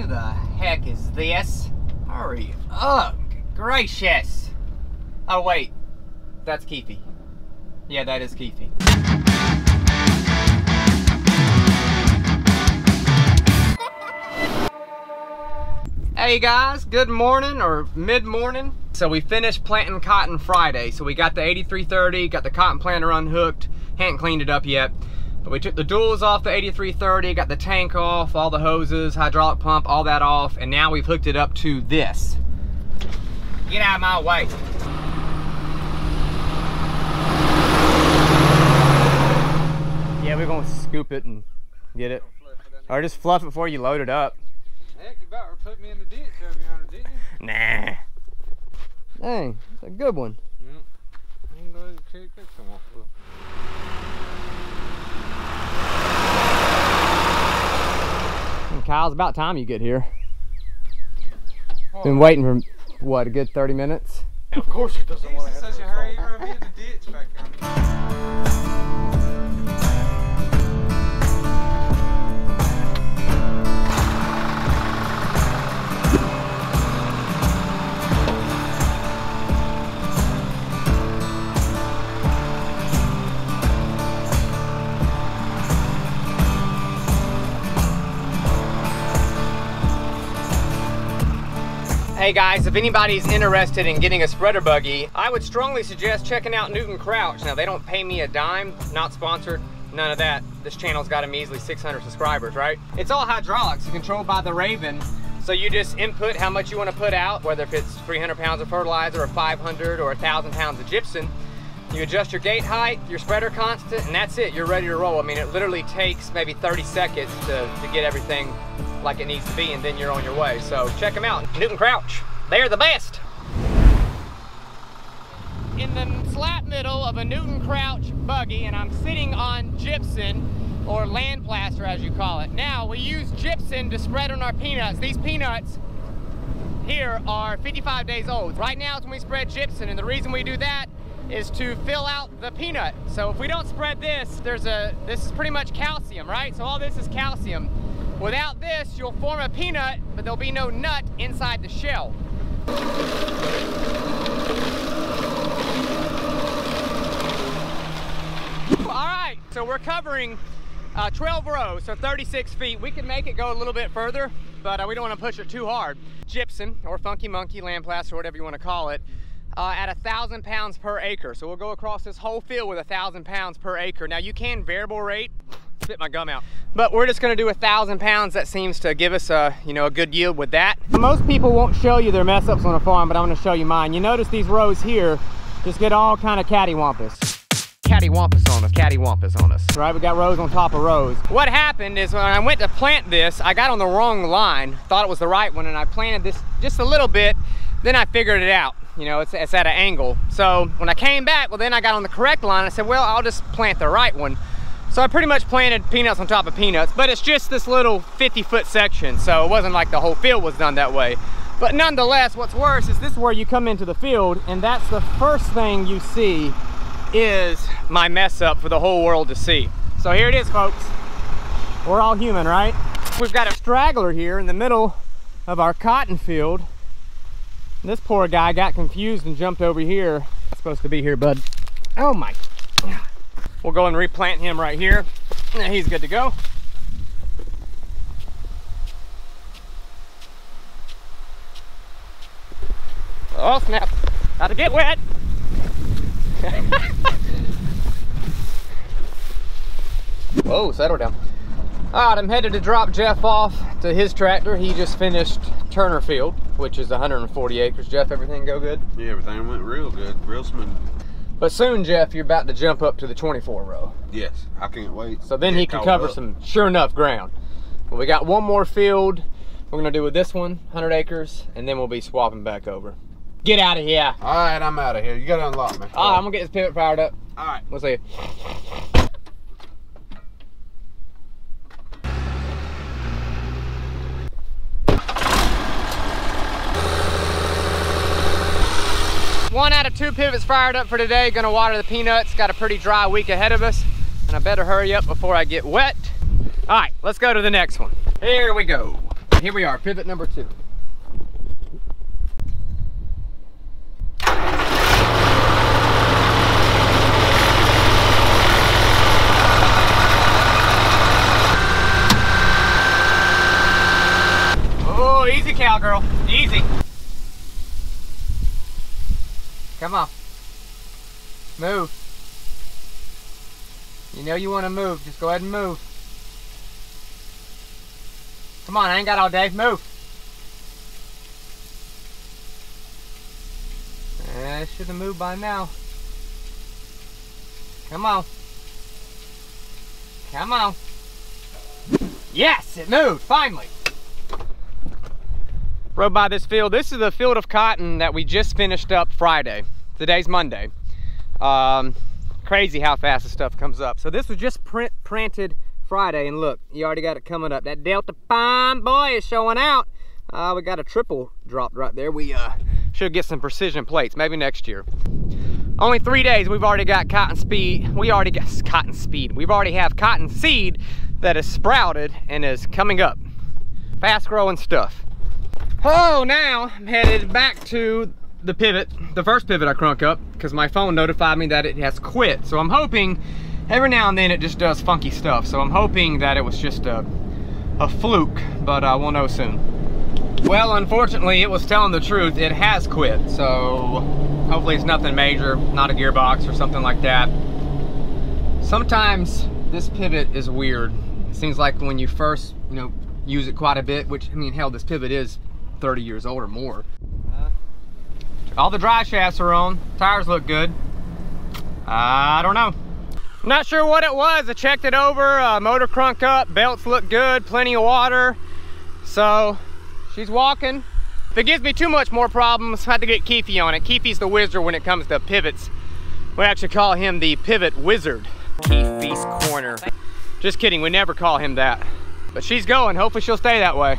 Who the heck is this? Hurry up. Gracious. Oh, wait. That's Keefe. Yeah, that is Keefe. Hey guys, good morning or mid-morning. So we finished planting cotton Friday. So we got the 8330, got the cotton planter unhooked, hadn't cleaned it up yet. But we took the duals off the 8330, got the tank off, all the hoses, hydraulic pump, all that off, and now we've hooked it up to this. Get out of my way. Yeah, we're gonna scoop it and get it. Or just fluff it before you load it up. Heck, you about to put me in the ditch over yonder, didn't you? Nah. Dang, it's a good one. Yep. I'm going to check this one off. Look. And Kyle's about time you get here. Been waiting for what a good 30 minutes. Of course it doesn't want to such a hurry. You're gonna be in the ditch back there. Hey guys, if anybody's interested in getting a spreader buggy, I would strongly suggest checking out Newton Crouch. Now they don't pay me a dime, not sponsored, none of that. This channel's got a measly 600 subscribers, right? It's all hydraulics, controlled by the Raven. So you just input how much you want to put out, whether if it's 300 pounds of fertilizer or 500 or 1,000 pounds of gypsum. You adjust your gate height, your spreader constant, and that's it. You're ready to roll. I mean, it literally takes maybe 30 seconds to, to get everything like it needs to be, and then you're on your way. So check them out. Newton Crouch. They're the best. In the slap middle of a Newton Crouch buggy, and I'm sitting on gypsum, or land plaster as you call it. Now, we use gypsum to spread on our peanuts. These peanuts here are 55 days old. Right now is when we spread gypsum, and the reason we do that is to fill out the peanut. So if we don't spread this, there's a, this is pretty much calcium, right? So all this is calcium. Without this, you'll form a peanut, but there'll be no nut inside the shell. All right, so we're covering uh, 12 rows, so 36 feet. We can make it go a little bit further, but uh, we don't want to push it too hard. Gypsum, or funky monkey, land plaster, whatever you want to call it, uh, at a thousand pounds per acre. So we'll go across this whole field with a thousand pounds per acre. Now you can variable rate, spit my gum out. But we're just gonna do a thousand pounds. That seems to give us a, you know, a good yield with that. Most people won't show you their mess ups on a farm, but I'm gonna show you mine. You notice these rows here just get all kind of cattywampus. Cattywampus on us, cattywampus on us. Right, we got rows on top of rows. What happened is when I went to plant this, I got on the wrong line, thought it was the right one, and I planted this just a little bit, then I figured it out. You know, it's, it's at an angle. So when I came back, well then I got on the correct line. I said, well, I'll just plant the right one. So I pretty much planted peanuts on top of peanuts, but it's just this little 50 foot section. So it wasn't like the whole field was done that way. But nonetheless, what's worse is this is where you come into the field and that's the first thing you see is my mess up for the whole world to see. So here it is, folks. We're all human, right? We've got a straggler here in the middle of our cotton field. This poor guy got confused and jumped over here. It's supposed to be here, bud. Oh my. We'll go and replant him right here. He's good to go. Oh snap, about to get wet. Whoa, settle down. All right, I'm headed to drop Jeff off to his tractor. He just finished Turner Field, which is 140 acres. Jeff, everything go good? Yeah, everything went real good, real smooth. But soon, Jeff, you're about to jump up to the 24 row. Yes, I can't wait. So then he can cover up. some sure enough ground. Well, we got one more field we're gonna do with this one, 100 acres, and then we'll be swapping back over. Get out of here. All right, I'm out of here. You gotta unlock me. Oh, I'm gonna get this pivot fired up. All right. We'll see. One out of two pivots fired up for today. Gonna water the peanuts. Got a pretty dry week ahead of us. And I better hurry up before I get wet. All right, let's go to the next one. Here we go. here we are, pivot number two. Oh, easy cowgirl, easy. Come on. Move. You know you want to move, just go ahead and move. Come on, I ain't got all day. Move. Eh, I should have moved by now. Come on. Come on. Yes, it moved, finally. Rode by this field. This is the field of cotton that we just finished up Friday. Today's Monday. Um, crazy how fast the stuff comes up. So this was just print printed Friday, and look, you already got it coming up. That Delta Pine boy is showing out. Uh, we got a triple dropped right there. We uh, should get some precision plates, maybe next year. Only three days, we've already got cotton speed. We already got cotton speed. We've already have cotton seed that is sprouted and is coming up. Fast growing stuff. Oh, now I'm headed back to the pivot, the first pivot I crunk up, because my phone notified me that it has quit. So I'm hoping, every now and then it just does funky stuff. So I'm hoping that it was just a, a fluke, but uh, we'll know soon. Well, unfortunately, it was telling the truth. It has quit, so hopefully it's nothing major, not a gearbox or something like that. Sometimes this pivot is weird. It seems like when you first, you know, use it quite a bit, which, I mean, hell, this pivot is 30 years old or more. All the dry shafts are on. Tires look good. I don't know. Not sure what it was. I checked it over. Uh, motor crunk up. Belts look good. Plenty of water. So she's walking. If it gives me too much more problems, I have to get Keefe on it. Keefe's the wizard when it comes to pivots. We actually call him the pivot wizard. Keefe's corner. Just kidding. We never call him that. But she's going. Hopefully she'll stay that way.